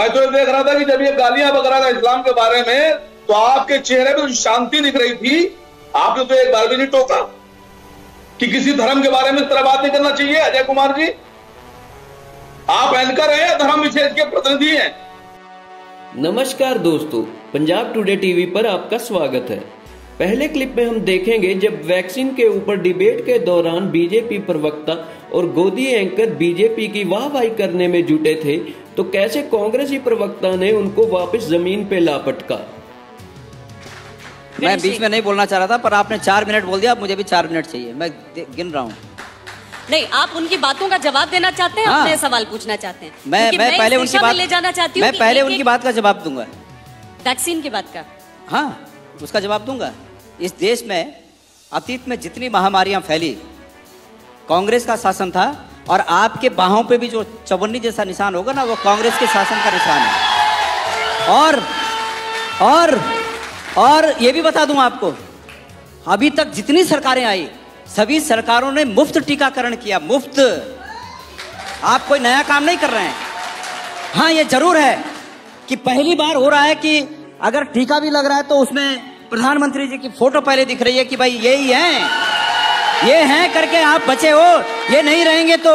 मैं तो ये देख रहा था कि जब ये गालियाँ बक रहा था इस्लाम के बारे में तो आपके चेहरे पर शांति दिख रही थी। आपने तो एक बार भी नहीं टोका कि किसी धर्म के बारे में इस तरह बात नहीं करना चाहिए, अजय कुमार जी। आप एंकर हैं धर्म विशेष के प्रतिनिधि हैं? नमस्कार दोस्तों, पंजाब टुडे टीवी पर आपका स्वागत है। पहले क्लिप में हम देखेंगे जब वैक्सीन के ऊपर डिबेट के दौरान बीजेपी प्रवक्ता और गोदी एंकर बीजेपी की वाहवाही करने में जुटे थे तो कैसे कांग्रेसी प्रवक्ता ने उनको वापस ज़मीन पे लापटका मैं बीच में नहीं बोलना चाह रहा था पर आपने चार मिनट बोल दिया अब मुझे भी चार मिनट चाहिए। मैं गिन रहा हूँ। नहीं आप उनकी बातों का जवाब देना चाहते हैं हाँ। अपने सवाल पूछना चाहते हैं? मैं क्योंकि मैं पहले उनकी बात ले जाना चाहती हूँ मैं पहले एक- उनकी एक बात का जवाब दूँगा। वैक्सीन की बात का? हाँ उसका जवाब दूँगा। इस देश में अतीत में जितनी महामारियाँ फैली, कांग्रेस का शासन था और आपके बाहों पे भी जो चवन्नी जैसा निशान होगा ना, वो कांग्रेस के शासन का निशान है। और और और ये भी बता दूँ आपको, अभी तक जितनी सरकारें आई, सभी सरकारों ने मुफ़्त टीकाकरण किया, मुफ़्त। आप कोई नया काम नहीं कर रहे हैं। हाँ ये ज़रूर है कि पहली बार हो रहा है कि अगर टीका भी लग रहा है तो उसमें प्रधानमंत्री जी की फ़ोटो पहले दिख रही है कि भाई ये ही। हैं ये हैं करके आप बचे हो। ये नहीं रहेंगे तो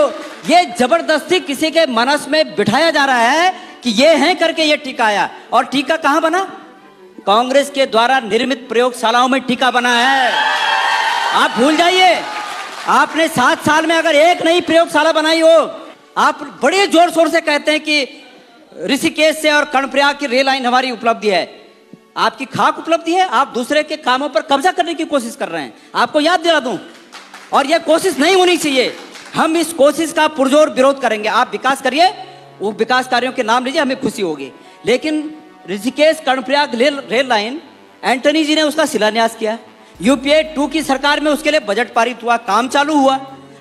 ये ज़बरदस्ती किसी के मनस में बिठाया जा रहा है कि ये हैं करके ये टीका आया। और टीका कहाँ बना? कांग्रेस के द्वारा निर्मित प्रयोगशालाओं में टीका बना है। आप भूल जाइए। आपने सात साल में अगर एक नई प्रयोगशाला बनाई हो, आप बड़े ज़ोर शोर से कहते हैं कि ऋषिकेश से और कर्णप्रयाग की रेल लाइन हमारी उपलब्धि है। आपकी खाक उपलब्धि है, आप दूसरे के कामों पर कब्जा करने की कोशिश कर रहे हैं। आपको याद दिला दूँ? और यह कोशिश नहीं होनी चाहिए। हम इस कोशिश का पुरजोर विरोध करेंगे। आप विकास करिए वो विकास कार्यों के नाम लीजिए, हमें खुशी होगी। लेकिन ऋषिकेश कर्णप्रयाग रेल लाइन, एंटनी जी ने उसका शिलान्यास किया। यूपीए टू की सरकार में उसके लिए बजट पारित हुआ, काम चालू हुआ।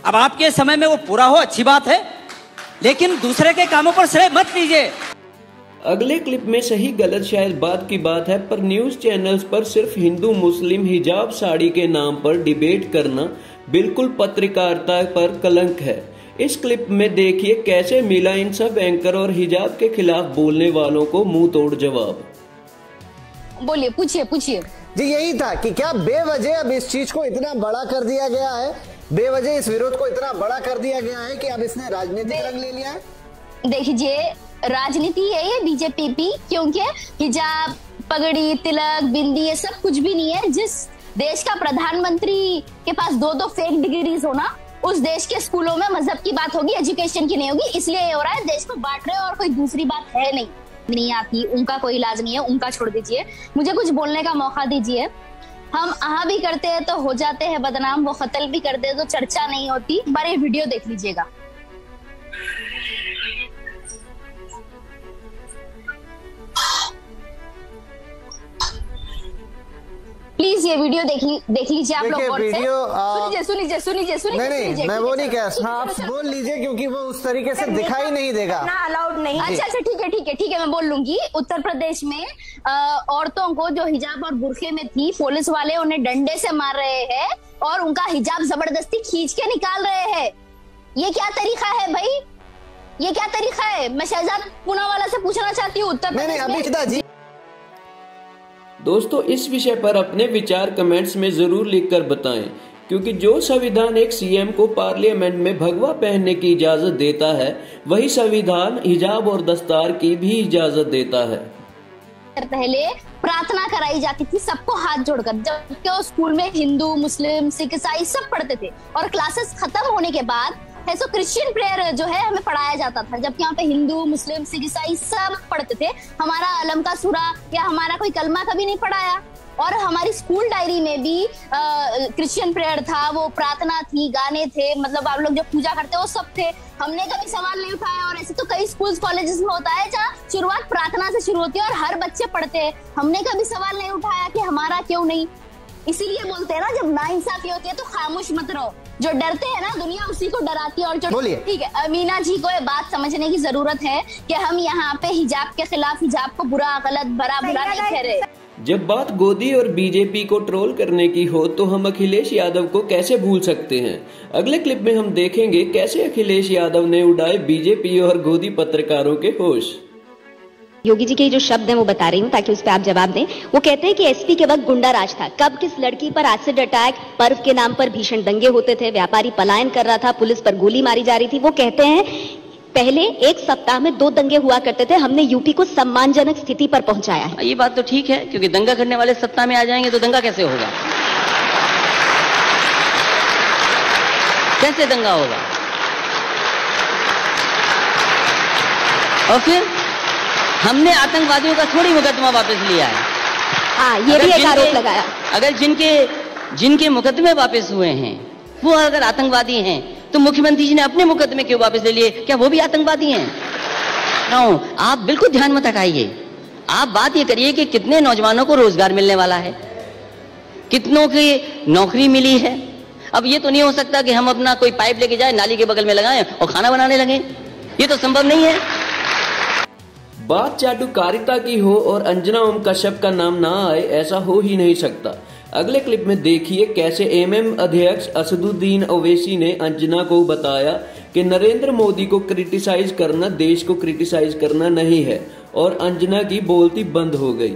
अब आपके समय में वो पूरा हो, अच्छी बात है। लेकिन दूसरे के कामों पर श्रेय मत लीजिए। अगले क्लिप में सही गलत शायद बात की बात है पर न्यूज़ चैनल्स पर सिर्फ़ हिंदू मुस्लिम हिजाब साड़ी के नाम पर डिबेट करना बिल्कुल पत्रकारिता पर कलंक है। इस क्लिप में देखिए कैसे मिला इन सब एंकर और हिजाब के खिलाफ बोलने वालों को मुँह तोड़ जवाब। बोलिए पूछिए पूछिए। जी यही था कि क्या बेवजह अब इस चीज़ को इतना बड़ा कर दिया गया है? बेवजह इस विरोध को इतना बड़ा कर दिया गया है कि अब इसने राजनीतिक रंग ले लिया है? देखिए राजनीति है ये बीजेपी की क्योंकि हिजाब, पगड़ी, तिलक, बिंदी, ये सब कुछ भी नहीं है। जिस देश का प्रधानमंत्री के पास दो दो फेक डिग्रीज होना उस देश के स्कूलों में मज़हब की बात होगी एजुकेशन की नहीं होगी, इसलिए ये हो रहा है, देश को बांट रहे और कोई दूसरी बात है नहीं। नहीं आती, उनका कोई इलाज नहीं है, उनका छोड़ दीजिए। मुझे कुछ बोलने का मौका दीजिए। हम आहा भी करते हैं तो हो जाते हैं बदनाम, वो कत्ल भी करते हैं तो चर्चा नहीं होती बार वीडियो देख लीजिएगा। प्लीज़ ये वीडियो देख देख लीजिए आप लोग वीडियो, आ, सुनिए सुनिए सुनिए सुनिए नहीं नहीं मैं वो नहीं कह रहा आप बोल लीजिए क्योंकि वो उस तरीके से दिखाई नहीं देगा। अलाउड नहीं अच्छा अच्छा ठीक है ठीक है ठीक है मैं बोल लूँगी। उत्तर प्रदेश में औरतों को जो हिजाब और बुरखे में थी पुलिस वाले उन्हें डंडे से मार रहे हैं और उनका हिजाब ज़बरदस्ती खींच के निकाल रहे हैं। ये क्या तरीका है भाई? ये क्या तरीका है? मैं शहजाद पूनावाला से पूछना चाहती हूँ उत्तर प्रदेश में। दोस्तों, इस विषय पर अपने विचार कमेंट्स में ज़रूर लिखकर बताएँ, क्योंकि जो संविधान एक सीएम को पार्लियामेंट में भगवा पहनने की इजाज़त देता है, वही संविधान हिजाब और दस्तार की भी इजाज़त देता है। पहले प्रार्थना कराई जाती थी सबको हाथ जोड़कर, जबकि स्कूल में हिंदू, मुस्लिम, सिख, ईसाई सब पढ़ते थे, और क्लासेस खत्म होने के बाद है। सो क्रिश्चियन प्रेयर जो है, हमें पढ़ाया जाता था। जबकि यहाँ पे हिंदू, मुस्लिम, सिख ईसाई सब पढ़ते थे। हमारा अलम का सूरा या हमारा कोई कलमा कभी नहीं पढ़ाया। और हमारी स्कूल डायरी में भी क्रिश्चियन प्रेयर था। वो प्रार्थना थी, गाने थे। मतलब आप लोग जो पूजा करते वो सब थे। हमने कभी सवाल नहीं उठाया। और ऐसे तो कई स्कूल्स कॉलेजेस में होता है, जहाँ शुरुआत प्रार्थना से शुरू होती है और हर बच्चे पढ़ते हैं। हमने कभी सवाल नहीं उठाया कि हमारा क्यों नहीं? इसीलिए बोलते हैं ना जब नाइंसाफी होती है तो खामोश मत रहो। जो डरते हैं ना दुनिया उसी को डराती है और जो ठीक है अमीना जी को ये बात समझने की ज़रूरत है कि हम यहाँ पे हिजाब के खिलाफ हिजाब को बुरा गलत भरा बुरा नहीं कह रहे जब बात गोदी और बीजेपी को ट्रोल करने की हो तो हम अखिलेश यादव को कैसे भूल सकते हैं? अगले क्लिप में हम देखेंगे कैसे अखिलेश यादव ने उड़ाए बीजेपी और गोदी पत्रकारों के होश। योगी जी के जो शब्द हैं, वो बता रही हूँ, ताकि उस पर आप जवाब दें। वो कहते हैं कि एसपी के वक्त गुंडा राज था। कब किस लड़की पर एसिड अटैक पर्व के नाम पर भीषण दंगे होते थे, व्यापारी पलायन कर रहा था, पुलिस पर गोली मारी जा रही थी। वो कहते हैं, पहले एक सप्ताह में दो दंगे हुआ करते थे, हमने यूपी को सम्मानजनक स्थिति पर पहुँचाया है, ये बात तो ठीक है, क्योंकि दंगा करने वाले सप्ताह में आ जाएँगे तो दंगा कैसे होगा? कैसे दंगा होगा? और फिर? हमने आतंकवादियों का थोड़ी मुकदमा वापस लिया है। हाँ ये भी एक आरोप लगाया। अगर जिनके जिनके मुकदमे वापस हुए हैं वो अगर आतंकवादी हैं तो मुख्यमंत्री जी ने अपने मुकदमे क्यों वापस ले लिए? क्या वो भी आतंकवादी हैं? नो आप बिल्कुल ध्यान मत हटाइए। आप बात ये करिए कि कितने नौजवानों को रोज़गार मिलने वाला है। कितनों की नौकरी मिली है? अब ये तो नहीं हो सकता कि हम अपना कोई पाइप लेके जाए नाली के बगल में लगाएँ और खाना बनाने लगे। ये तो संभव नहीं है। बात चाटुकारिता की हो और अंजना ओम कश्यप का नाम ना आए, ऐसा हो ही नहीं सकता। अगले क्लिप में देखिए कैसे एमएम अध्यक्ष असदुद्दीन ओवैसी ने अंजना को बताया कि नरेंद्र मोदी को क्रिटिसाइज करना, देश को क्रिटिसाइज करना नहीं है और अंजना की बोलती बंद हो गई।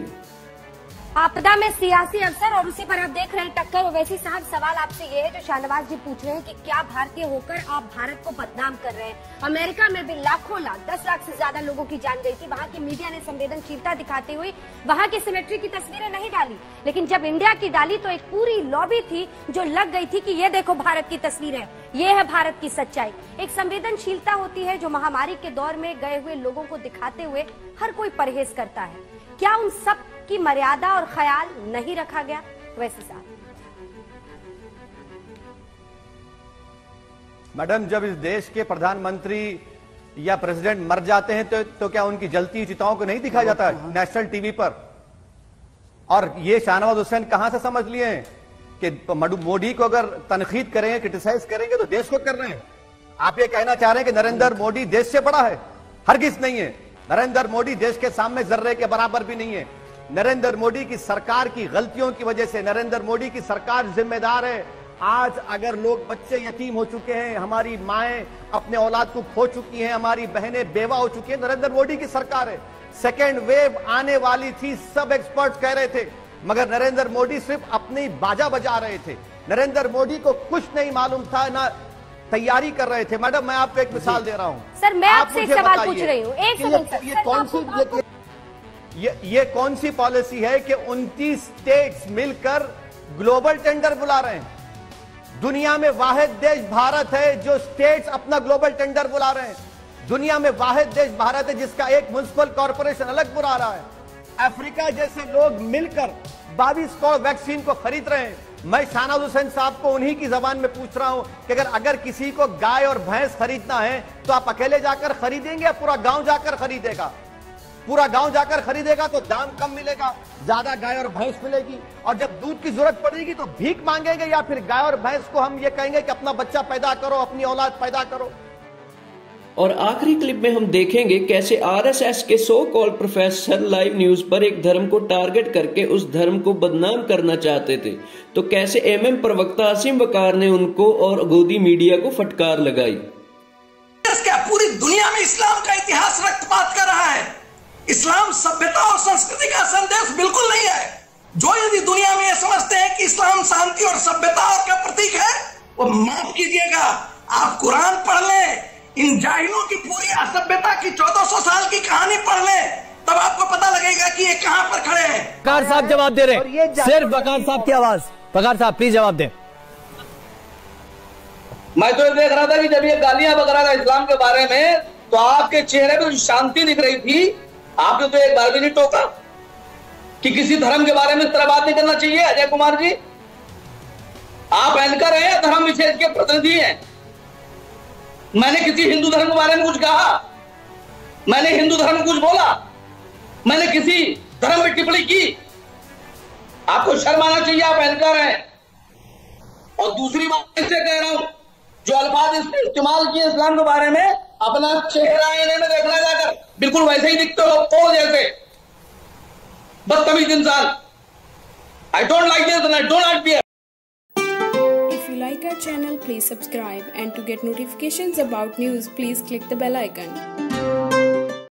आपदा में सियासी अवसर और उसी पर आप देख रहे हैं टक्कर। ओवैसी साहब, सवाल आपसे ये है, जो शाहनवाज जी पूछ रहे हैं कि क्या भारतीय होकर आप भारत को बदनाम कर रहे हैं? अमेरिका में भी लाखों लाख, दस लाख से ज़्यादा लोगों की जान गई थी। वहाँ की मीडिया ने संवेदनशीलता दिखाते हुए वहाँ की सिमेट्री की तस्वीरें नहीं डाली। लेकिन जब इंडिया की डाली तो एक पूरी लॉबी थी जो लग गई थी की ये देखो भारत की तस्वीर है ये है भारत की सच्चाई। एक संवेदनशीलता होती है जो महामारी के दौर में गए हुए लोगों को दिखाते हुए हर कोई परहेज करता है। क्या उन सब की मर्यादा और ख्याल नहीं रखा गया? वैसे साहब। मैडम जब इस देश के प्रधानमंत्री या प्रेसिडेंट मर जाते हैं तो, तो क्या उनकी जलती चिताओं को नहीं दिखाया जाता नेशनल टीवी पर? और ये शाहनवाज हुसैन कहाँ से समझ लिए हैं कि मोदी को अगर तनखीद करेंगे क्रिटिसाइज करेंगे तो देश को कर रहे हैं। आप ये कहना चाह रहे हैं कि नरेंद्र मोदी देश से बड़ा है हरगिज नहीं है। नरेंद्र मोदी देश के सामने जर्रे के बराबर भी नहीं है। नरेंद्र मोदी की सरकार की गलतियों की वजह से नरेंद्र मोदी की सरकार जिम्मेदार है। आज अगर लोग बच्चे यतीम हो चुके हैं, हमारी माएँ अपने औलाद को खो चुकी हैं, हमारी बहनें बेवा हो चुकी हैं, नरेंद्र मोदी की सरकार है। सेकेंड वेव आने वाली थी, सब एक्सपर्ट कह रहे थे। मगर नरेंद्र मोदी सिर्फ़ अपनी बाजा बजा रहे थे। नरेंद्र मोदी को कुछ नहीं मालूम था, ना तैयारी कर रहे थे। मैडम मैं आपको एक मिसाल दे रहा हूँ। सर मैं आपसे एक सवाल पूछ रही हूँ। एक ये- सेकंड ये कौन सी ये- ये ये कौन सी पॉलिसी है कि 29 स्टेट्स मिलकर ग्लोबल टेंडर बुला रहे हैं? दुनिया में वाहिद देश भारत है जो स्टेट्स अपना ग्लोबल टेंडर बुला रहे हैं। दुनिया में वाहिद देश भारत है जिसका एक म्यूनसिपल कॉरपोरेशन अलग बुला रहा है। अफ्रीका जैसे लोग मिलकर बाईस करोड़ वैक्सीन को खरीद रहे हैं। मैं शाहनवाज हुसैन साहब को उन्हीं की जबान में पूछ रहा हूँ कि अगर अगर किसी को गाय और भैंस खरीदना है तो आप अकेले जाकर खरीदेंगे या पूरा गाँव जाकर खरीदेगा? पूरा गाँव जाकर खरीदेगा तो दाम कम मिलेगा, ज़्यादा गाय और भैंस मिलेगी। और जब दूध की ज़रूरत पड़ेगी तो भीख मांगेंगे या फिर गाय और भैंस को हम ये कहेंगे कि अपना बच्चा पैदा करो, अपनी औलाद पैदा करो। और आखिरी क्लिप में हम देखेंगे कैसे आरएसएस के so call professor live news पर एक धर्म को टारगेट करके उस धर्म को बदनाम करना चाहते थे। तो कैसे एमएम प्रवक्ता असीम वकार ने उनको और गोदी मीडिया को फटकार लगाई? क्या पूरी दुनिया में इस्लाम का इतिहास रक्तपात कर रहा है? इस्लाम सभ्यता और संस्कृति का संदेश बिल्कुल नहीं है। जो यदि दुनिया में समझते हैं कि इस्लाम शांति और सभ्यता का प्रतीक है, वो माफ़ कीजिएगा। आप कुरान पढ़ लें इन जाहिलों की पूरी असभ्यता की 1400 साल की कहानी पढ़ लें तब आपको पता लगेगा कि ये कहाँ पर खड़े हैं। बकार साहब जवाब दे रहे हैं। सिर्फ़ बकार साहब की आवाज़। बकार साहब प्लीज़ जवाब दें। मैं तो ये देख रहा था कि जब ये गालियाँ वगैरह था इस्लाम के बारे में तो आपके चेहरे पे जो शांति दिख रही थी। आपने तो एक बार भी नहीं टोका कि किसी धर्म के बारे में इस तरह बात नहीं करना चाहिए अजय कुमार जी। आप एंकर हैं धर्म विशेष के प्रतिनिधि हैं। मैंने किसी हिंदू धर्म के बारे में कुछ कहा? मैंने हिंदू धर्म कुछ बोला? मैंने किसी धर्म में टिप्पणी की? आपको शर्म आना चाहिए, आप एंकर हैं। और दूसरी बात इससे कह रहा हूँ, जो अल्फाज इसने इस्तेमाल किए इस्लाम के बारे में, अपना चेहरा आईने में देखना जाकर, बिल्कुल वैसे ही दिखते हो तोड़ जैसे। बदतमीज इंसान। I don't like this I don't like like our channel, please subscribe and to get notifications about news, please click the bell icon.